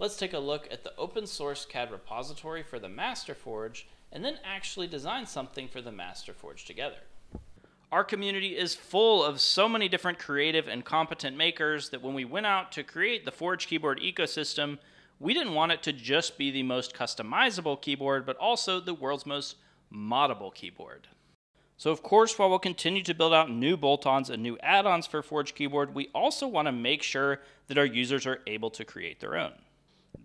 let's take a look at the open source CAD repository for the Masterforge and then actually design something for the Masterforge together. Our community is full of so many different creative and competent makers that when we went out to create the Forge keyboard ecosystem, we didn't want it to just be the most customizable keyboard, but also the world's most moddable keyboard. So of course, while we'll continue to build out new bolt-ons and new add-ons for Forge Keyboard, we also want to make sure that our users are able to create their own.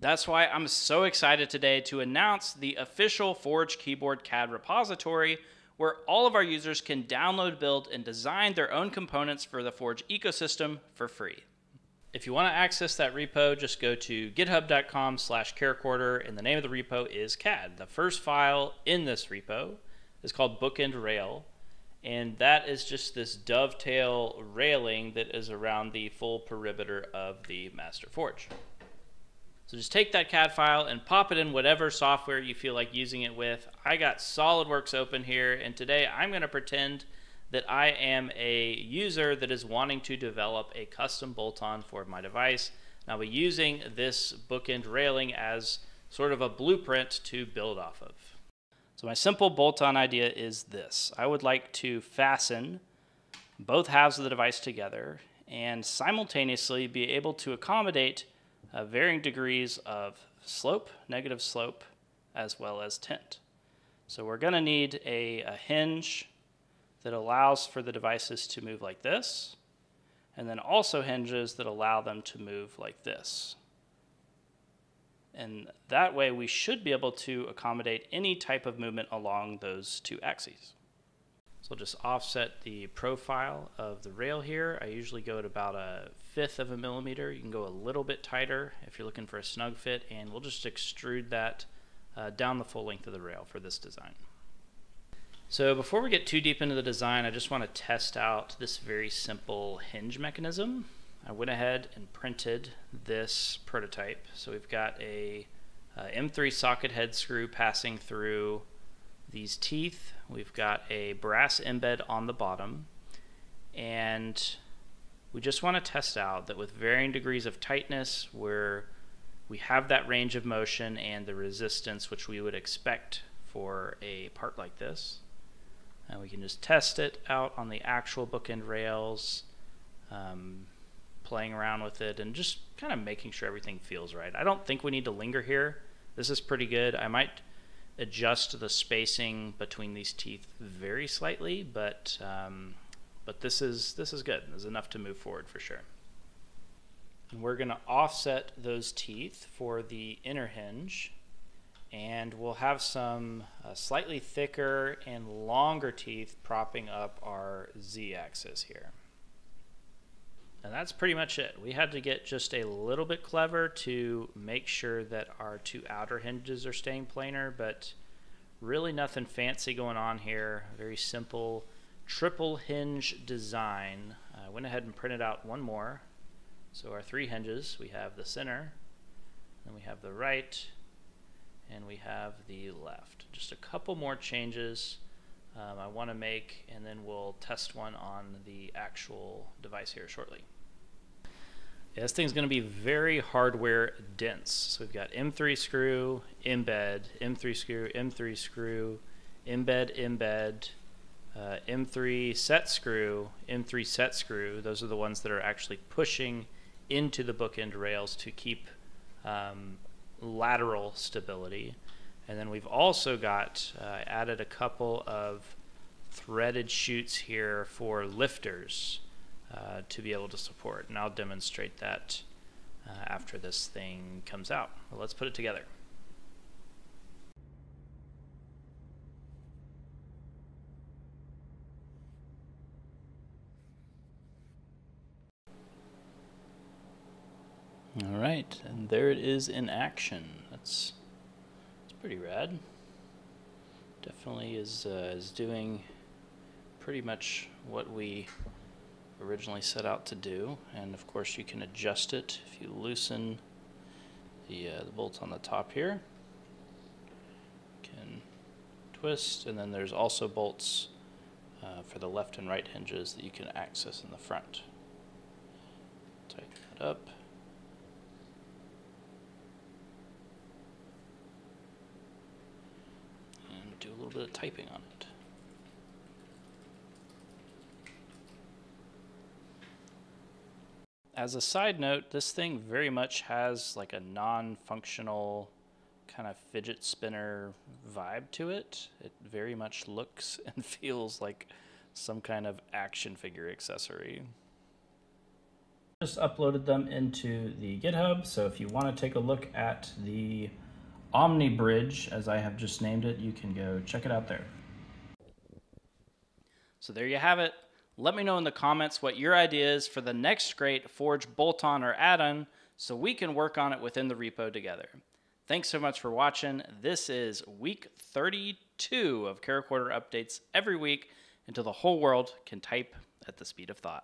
That's why I'm so excited today to announce the official Forge Keyboard CAD repository where all of our users can download, build, and design their own components for the Forge ecosystem for free. If you want to access that repo, just go to github.com slash charachorder, and the name of the repo is CAD. The first file in this repo is called Bookend Rail, and that is just this dovetail railing that is around the full perimeter of the Master Forge. So just take that CAD file and pop it in whatever software you feel like using it with. I got SolidWorks open here, and today I'm going to pretend that I am a user that is wanting to develop a custom bolt-on for my device. And I'll be using this bookend railing as sort of a blueprint to build off of. So my simple bolt-on idea is this. I would like to fasten both halves of the device together and simultaneously be able to accommodate uh, varying degrees of slope, negative slope, as well as tent. So we're going to need a, a, hinge that allows for the devices to move like this, and then also hinges that allow them to move like this. And that way we should be able to accommodate any type of movement along those two axes. So I'll just offset the profile of the rail here. I usually go at about a fifth of a millimeter. You can go a little bit tighter if you're looking for a snug fit, and we'll just extrude that uh, down the full length of the rail for this design. So before we get too deep into the design, I just want to test out this very simple hinge mechanism. I went ahead and printed this prototype. So we've got a uh, M3 socket head screw passing through these teeth. We've got a brass embed on the bottom. And we just want to test out that with varying degrees of tightness, where we have that range of motion and the resistance which we would expect for a part like this. And we can just test it out on the actual bookend rails, um, playing around with it, and just kind of making sure everything feels right. I don't think we need to linger here. This is pretty good. I might adjust the spacing between these teeth very slightly, but um, but this is this is good. There's enough to move forward for sure. And we're going to offset those teeth for the inner hinge, and we'll have some uh, slightly thicker and longer teeth propping up our z-axis here. And that's pretty much it. We had to get just a little bit clever to make sure that our two outer hinges are staying planar, but really nothing fancy going on here. Very simple triple hinge design. I went ahead and printed out one more. So our three hinges, we have the center, then we have the right, and we have the left. Just a couple more changes um, I want to make, and then we'll test one on the actual device here shortly. Yeah, this thing's going to be very hardware dense. So we've got M3 screw, embed, M3 screw, M3 screw, embed, embed, uh, M3 set screw, M3 set screw. Those are the ones that are actually pushing into the bookend rails to keep um, lateral stability. And then we've also got uh, added a couple of threaded shoots here for lifters uh, to be able to support. And I'll demonstrate that uh, after this thing comes out. Well, let's put it together. All right, and there it is in action. That's, that's pretty rad. Definitely is, uh, is doing pretty much what we originally set out to do. And of course you can adjust it if you loosen the, uh, the bolts on the top here. You can twist and then there's also bolts uh, for the left and right hinges that you can access in the front. Tighten that up. And do a little bit of typing on it. As a side note, this thing very much has like a non-functional kind of fidget spinner vibe to it. It very much looks and feels like some kind of action figure accessory. Just uploaded them into the GitHub, so if you want to take a look at the Omni Bridge, as I have just named it, you can go check it out there. So there you have it. Let me know in the comments what your idea is for the next great Forge bolt-on or add-on so we can work on it within the repo together. Thanks so much for watching. This is week 32 of CharaChorder updates every week until the whole world can type at the speed of thought.